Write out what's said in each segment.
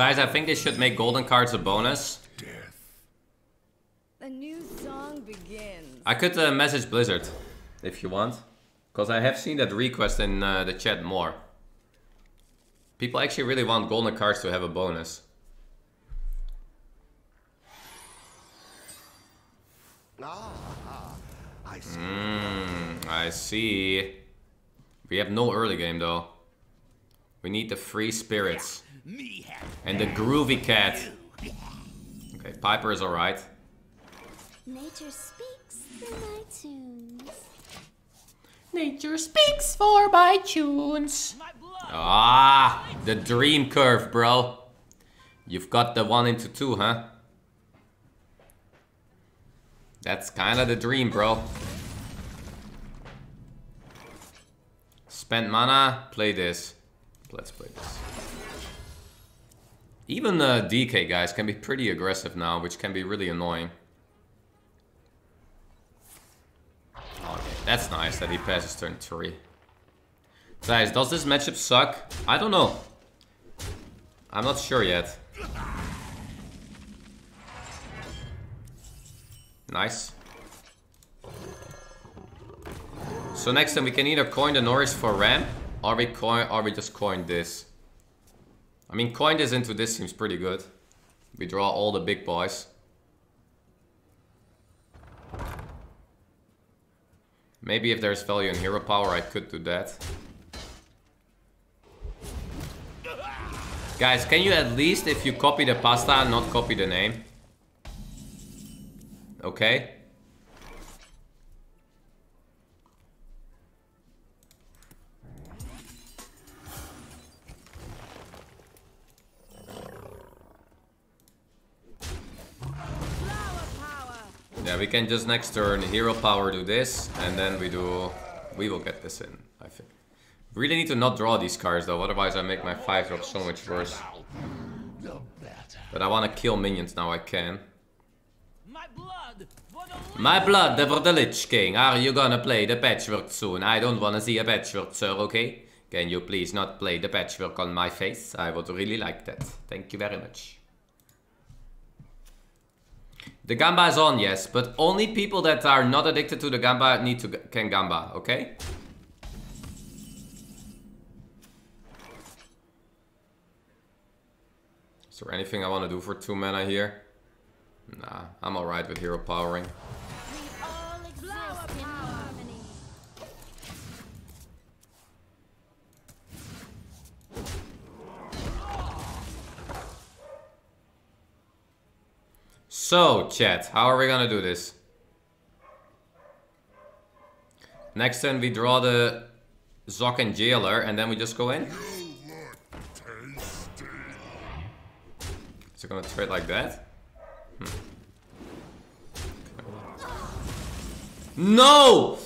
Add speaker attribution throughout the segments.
Speaker 1: Guys, I think they should make golden cards a bonus. Death.
Speaker 2: A new song begins.
Speaker 1: I could uh, message Blizzard if you want. Because I have seen that request in uh, the chat more. People actually really want golden cards to have a bonus.
Speaker 3: Ah, I see.
Speaker 1: Mm, I see. We have no early game though. We need the free spirits. And the groovy cat. Okay, Piper is alright.
Speaker 4: Nature speaks through my tunes.
Speaker 1: Nature speaks for my tunes. Ah, the dream curve, bro. You've got the one into two, huh? That's kind of the dream, bro. Spend mana, play this. Let's play this. Even uh, DK guys can be pretty aggressive now, which can be really annoying. Okay, that's nice that he passes turn 3. Guys, does this matchup suck? I don't know. I'm not sure yet. Nice. So next time we can either coin the Nourish for ramp, or we coin, or we just coin this. I mean, coin this into this seems pretty good. We draw all the big boys. Maybe if there's value in hero power, I could do that. Guys, can you at least, if you copy the pasta, not copy the name? Okay. We can just next turn hero power do this, and then we do... We will get this in, I think. Really need to not draw these cards though, otherwise I make my 5 drop so much worse. But I want to kill minions now, I can. My blood my blood for the Lich King. Are you gonna play the patchwork soon? I don't wanna see a patchwork, sir, okay? Can you please not play the patchwork on my face? I would really like that. Thank you very much. The Gamba is on, yes, but only people that are not addicted to the Gamba need to can Gamba, okay? Is there anything I want to do for 2 mana here? Nah, I'm alright with hero powering.
Speaker 4: We all exist in harmony.
Speaker 1: So, chat, how are we gonna do this? Next turn we draw the Zok and Jailer, and then we just go in? Is it gonna trade like that? Hmm. No!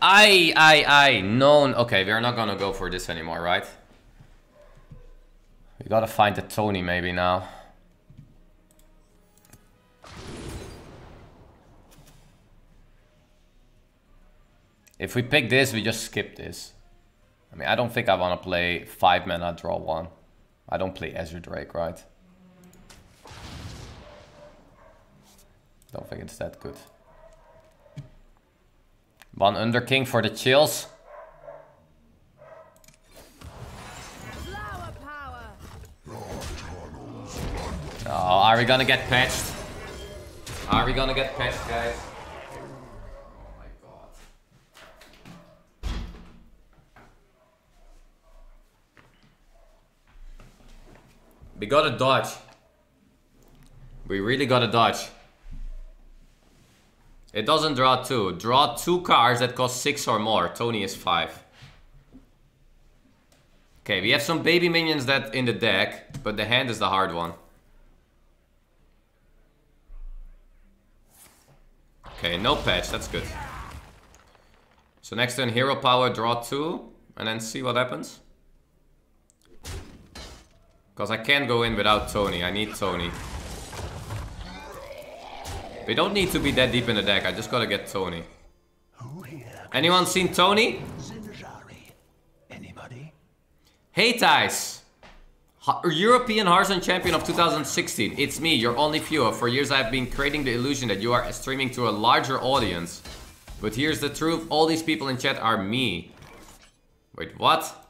Speaker 1: I, I, I, no. Okay, we're not gonna go for this anymore, right? We gotta find the Tony maybe now. If we pick this, we just skip this. I mean, I don't think I want to play 5 mana, draw 1. I don't play Azure Drake, right? Don't think it's that good. One Under King for the chills. Oh, are we gonna get patched? Are we gonna get patched, guys? Oh my god. We gotta dodge. We really gotta dodge. It doesn't draw two. Draw two cards that cost six or more. Tony is five. Okay, we have some baby minions that in the deck, but the hand is the hard one. Okay, no patch, that's good. So next turn, hero power, draw two, and then see what happens. Because I can't go in without Tony, I need Tony. We don't need to be that deep in the deck, I just gotta get Tony. Anyone seen Tony?
Speaker 3: Anybody?
Speaker 1: Hey! Ha- European Hearthstone Champion of 2016. It's me, your only viewer. For years I've been creating the illusion that you are streaming to a larger audience. But here's the truth, all these people in chat are me. Wait, what?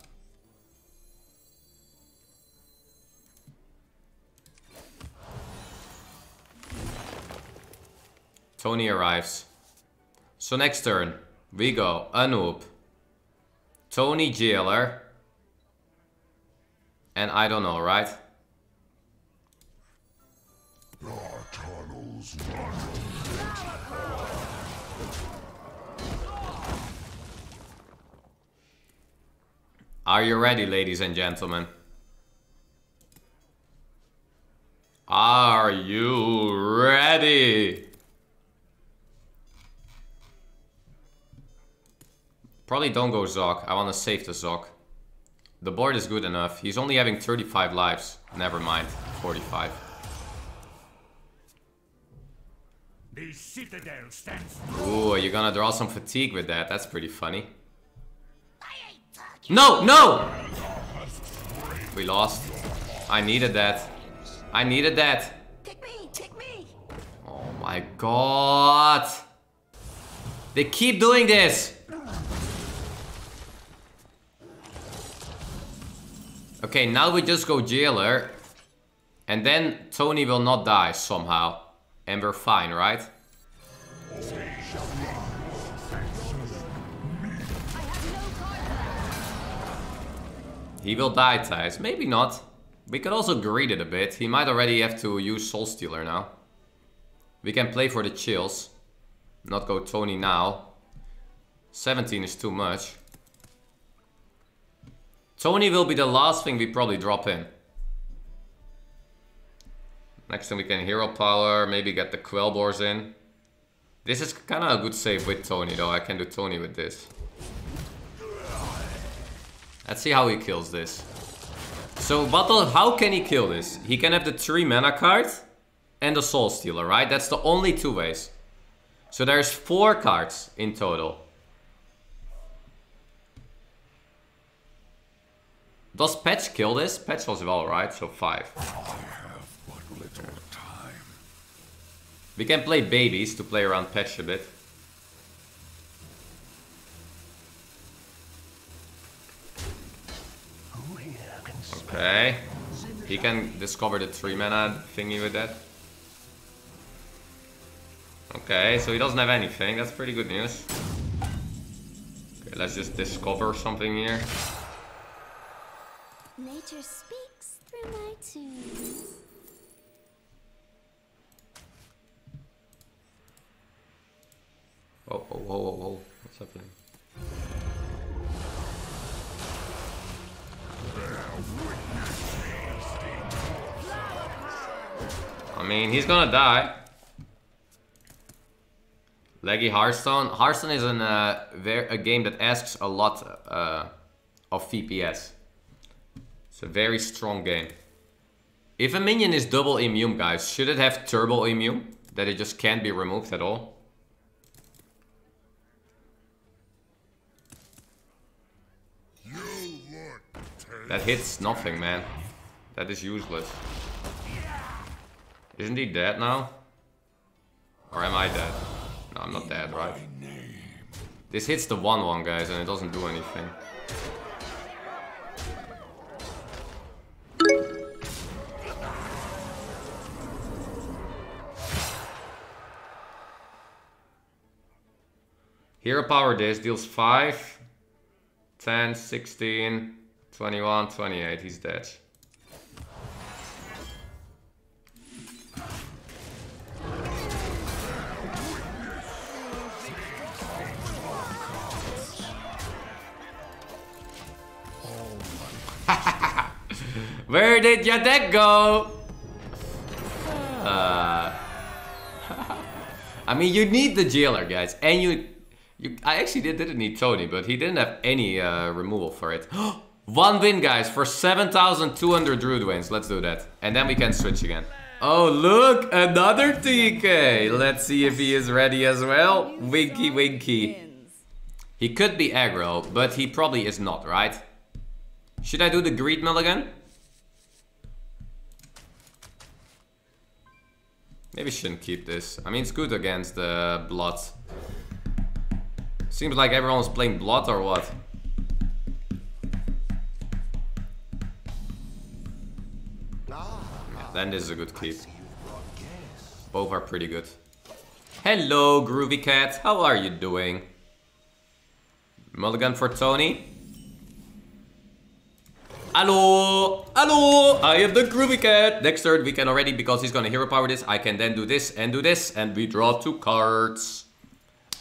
Speaker 1: Tony arrives. So next turn, we go Anoop, Tony Jailer, and I don't know, right? Are you ready, ladies and gentlemen? Are you ready? Probably don't go Zok. I want to save the Zok. The board is good enough. He's only having 35 lives. Never mind. 45.
Speaker 5: The citadel stands.
Speaker 1: Ooh, you're gonna draw some fatigue with that. That's pretty funny. No, no! We lost. I needed that. I needed that.
Speaker 2: Pick me, pick me.
Speaker 1: Oh my god. They keep doing this. Okay, now we just go jailer. And then Tony will not die somehow. And we're fine, right? He will die, Thijs. Maybe not. We could also greed it a bit. He might already have to use Soul Stealer now. We can play for the chills. Not go Tony now. 17 is too much. Tony will be the last thing we probably drop in. Next thing we can hero power, maybe get the Quellbores in. This is kind of a good save with Tony though, I can do Tony with this. Let's see how he kills this. So Battle, how can he kill this? He can have the 3 mana card and the Soul Stealer, right? That's the only two ways. So there's 4 cards in total. Does Patch kill this? Patch was well, right? So 5. We can play babies to play around Patch a bit. Okay. He can discover the 3 mana thingy with that. Okay, so he doesn't have anything. That's pretty good news. Okay, let's just discover something here.
Speaker 4: Nature speaks through my tunes.
Speaker 1: Whoa, whoa, whoa, whoa, whoa. What's happening? I mean, he's gonna die. Leggy Hearthstone. Hearthstone is an, uh, a game that asks a lot uh, of VPS. It's a very strong game. If a minion is double immune, guys, should it have turbo immune? That it just can't be removed at all? That hits nothing, man. That is useless. Isn't he dead now? Or am I dead? No, I'm not dead, right? This hits the 1-1, guys, and it doesn't do anything. Hero power this deals 5, 10, 16, 21, 28, he's dead. Where did your deck go? Uh, I mean, you need the jailer, guys, and you, you. I actually did, didn't need Tony, but he didn't have any uh, removal for it. One win, guys, for 7,200 Druid wins. Let's do that. And then we can switch again. Oh, look, another TK. Let's see if he is ready as well. Winky, winky. He could be aggro, but he probably is not, right? Should I do the greed mill again? Maybe shouldn't keep this. I mean, it's good against the uh, blood. Seems like everyone's playing blood or what? Then this is a good keep. Both are pretty good. Hello, Groovy Cat. How are you doing? Mulligan for Tony. Hello! Hello! I am the Groovy Cat! Next turn we can already, because he's gonna hero power this, I can then do this and do this, and we draw two cards.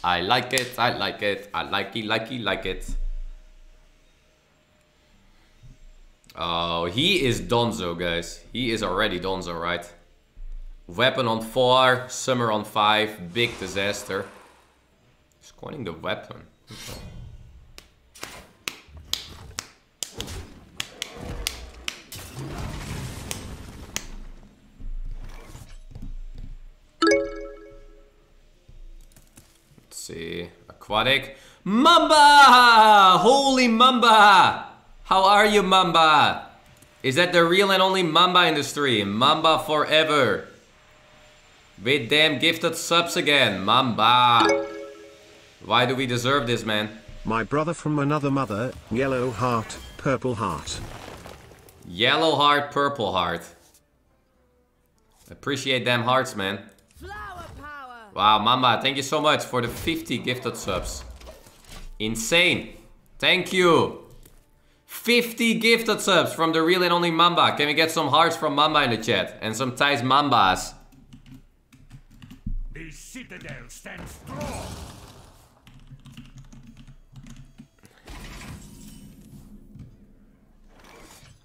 Speaker 1: I like it, I like it, I likey, likey, like it. Oh, he is Donzo, guys. He is already Donzo, right? Weapon on 4, Summer on 5, big disaster. Scoring the weapon. Let's see. Aquatic. Mamba! Holy Mamba! How are you, Mamba? Is that the real and only Mamba in the stream? Mamba forever. With damn gifted subs again. Mamba. Why do we deserve this, man?
Speaker 6: My brother from another mother, yellow heart, purple heart.
Speaker 1: Yellow heart, purple heart. Appreciate them hearts, man. Wow, Mamba, thank you so much for the 50 gifted subs. Insane. Thank you. 50 gifted subs from the real and only Mamba. Can we get some hearts from Mamba in the chat? And some Thais Mambas.
Speaker 5: The citadel stands strong.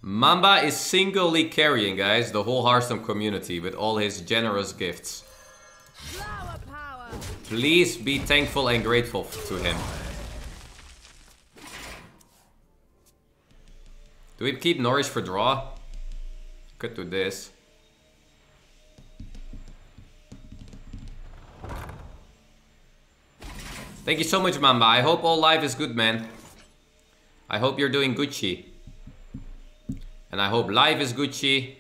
Speaker 1: Mamba is singly carrying, guys, the whole Hearthstone community with all his generous gifts. Please be thankful and grateful to him. Do we keep Nourish for draw? Could do this. Thank you so much, Mamba. I hope all life is good, man. I hope you're doing Gucci. And I hope life is Gucci.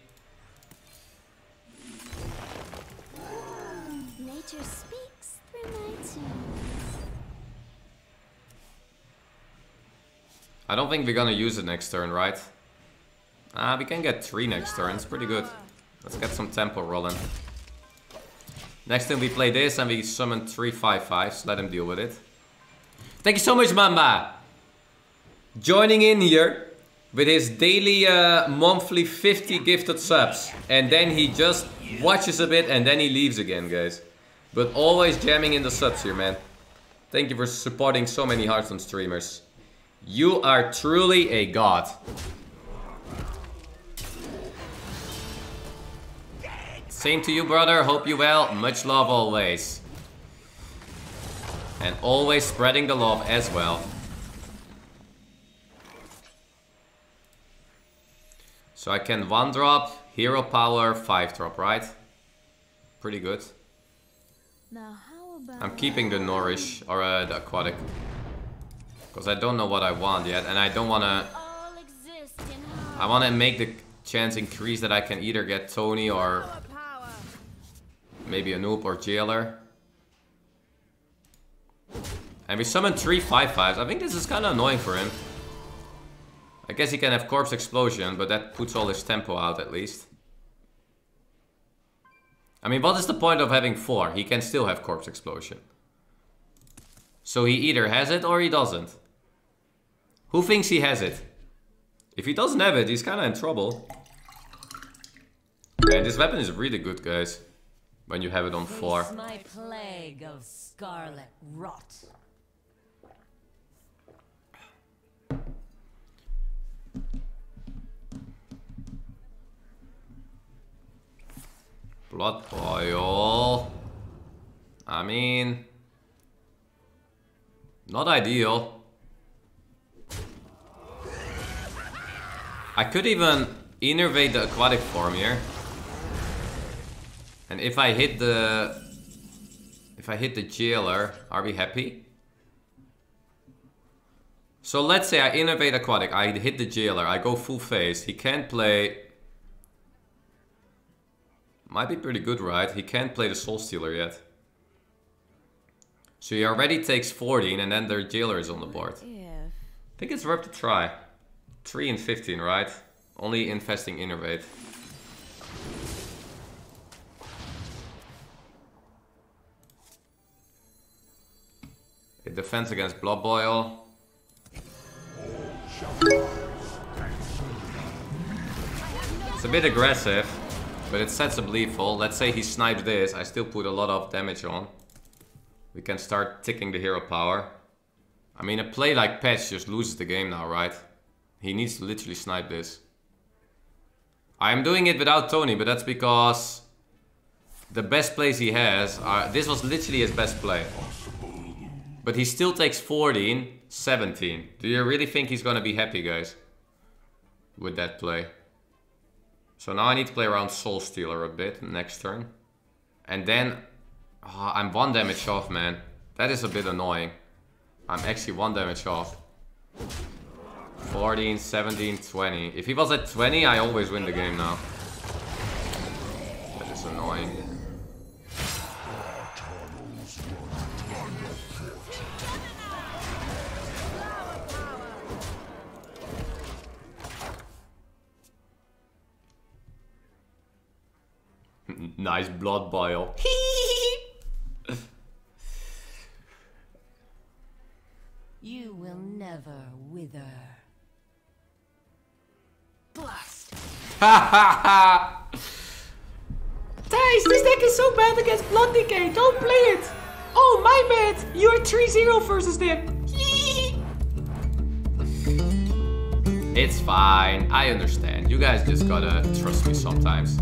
Speaker 1: I don't think we're gonna use it next turn, right? Ah, we can get three next turn. It's pretty good. Let's get some tempo rolling. Next time we play this and we summon three five fives. Let him deal with it. Thank you so much, Mamba. Joining in here with his daily, uh, monthly 50 gifted subs, and then he just watches a bit and then he leaves again, guys. But always jamming in the subs here, man. Thank you for supporting so many Hearthstone streamers. You are truly a god. Same to you, brother. Hope you well. Much love always. And always spreading the love as well. So I can one drop, hero power, five drop, right? Pretty good.
Speaker 4: Now how about
Speaker 1: I'm keeping the Nourish or uh, the aquatic. Because I don't know what I want yet and I don't want to... I want to make the chance increase that I can either get Tony or maybe a noob or jailer. And we summon three 5-5s. I think this is kind of annoying for him. I guess he can have Corpse Explosion, but that puts all his tempo out at least. I mean, what is the point of having four? He can still have Corpse Explosion. So he either has it or he doesn't. Who thinks he has it? If he doesn't have it, he's kind of in trouble. Man, this weapon is really good, guys. When you have it on four.
Speaker 7: My plague of scarlet rot.
Speaker 1: Blood Boil. I mean, not ideal. I could even innervate the aquatic form here. And if I hit the... If I hit the jailer, are we happy? So let's say I innervate aquatic, I hit the jailer, I go full phase. He can't play Might be pretty good, right? He can't play the Soul Stealer yet. So he already takes 14 and then their Jailer is on the board. I think it's worth a try. 3 and 15, right? Only investing Innervate. It defends against Blood Boil. It's a bit aggressive, but it sets up lethal. Let's say he snipes this, I still put a lot of damage on. We can start ticking the hero power. I mean, a play like Patch just loses the game now, right? He needs to literally snipe this. I am doing it without Tony, but that's because the best plays he has are... This was literally his best play. But he still takes 14, 17. Do you really think he's gonna be happy, guys? With that play. So now I need to play around Soul Stealer a bit next turn. And then... ah, I'm one damage off, man. That is a bit annoying. I'm actually one damage off. 14, 17, 20. If he was at 20, I always win the game now. That is annoying. nice blood boil.
Speaker 7: You will never wither. Blast.
Speaker 1: Ha ha Thijs, this deck is so bad against Blood Decay. Don't play it. Oh, my bad. You're 3-0 versus them. it's fine. I understand. You guys just gotta trust me sometimes.